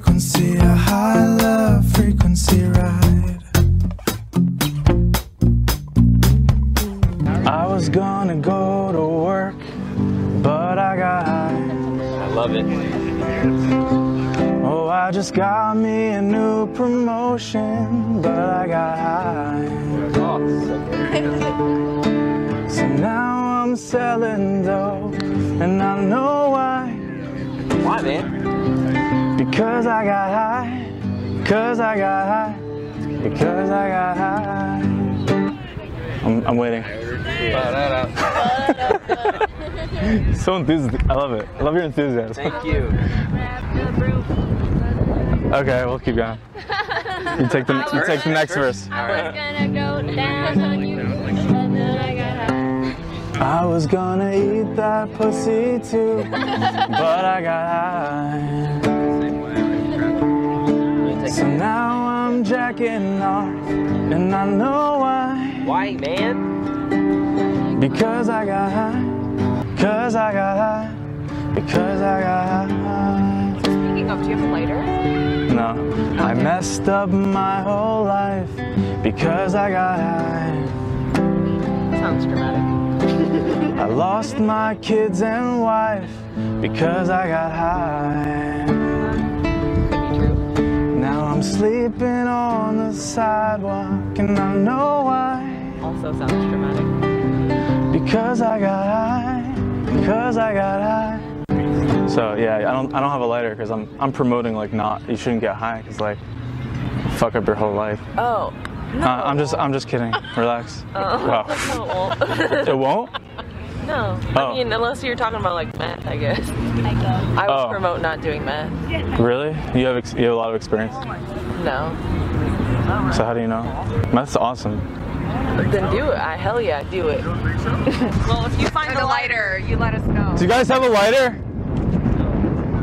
frequency, a high love frequency ride. I was gonna go to work, but I got high. I love it. Oh, I just got me a new promotion, but I got high. So now I'm selling dope, and I know why. Why, man? Because I got high. Because I got high. Because I got high. I'm, I'm waiting. so enthusiastic. I love it. I love your enthusiasm. Thank you. Okay, we'll keep going. You take the you take the next verse. I was gonna go down on you, and then I got high. I was gonna eat that pussy too, but I got high. I'm jacking and I know why. Why, man? Because I got high. Because I got high. Because I got high. Speaking of, do you have a lighter? No, I messed up my whole life because I got high. Sounds dramatic. I lost my kids and wife because I got high. I'm sleeping on the sidewalk and I know why. Also sounds dramatic. Because I got high. Because I got high. So yeah, I don't I don't have a lighter because I'm I'm promoting like not you shouldn't get high because like fuck up your whole life. Oh. No. Uh, I'm just I'm just kidding. Relax. Oh. Wow. No, it won't. It won't? No. Oh. I mean, unless you're talking about like meth, I guess. I would Oh. promote not doing meth. Really? You have ex- you have a lot of experience. No. So how do you know? That's awesome. Then do it. I hell yeah, do it. well, if you find a lighter, you let us know. Do you guys have a lighter?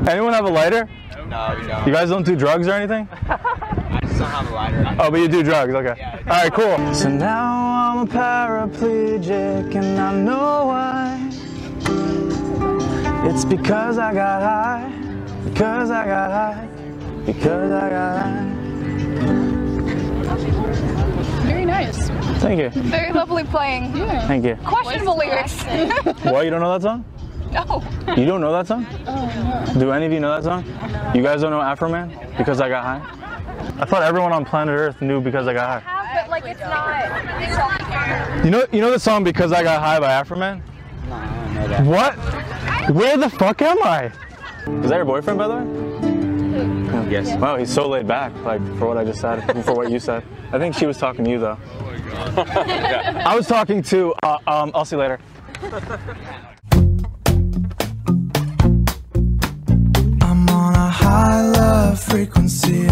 Anyone have a lighter? No, we don't. You guys don't do drugs or anything? I just don't have a lighter. Oh, but you do drugs. Okay. All right, cool. So now I'm a paraplegic and I know why. It's because I got high. Because I got high. Because I got high. Very nice. Thank you. Very lovely playing. Yeah. Thank you. Questionable lyrics. Why You don't know that song? no. You don't know that song? Do any of you know that song? You guys don't know Afroman? Because I got high? I thought everyone on planet Earth knew because I got high. But like it's not. You know you know the song Because I Got High by Afroman? No, I don't know that. What? Where the fuck am I? Is that your boyfriend by the way? Yes. Wow, he's so laid back, like for what I just said, for what you said. I think she was talking to you though. Oh my god. yeah. I was talking to, uh, um, I'll see you later. I'm on a high love frequency,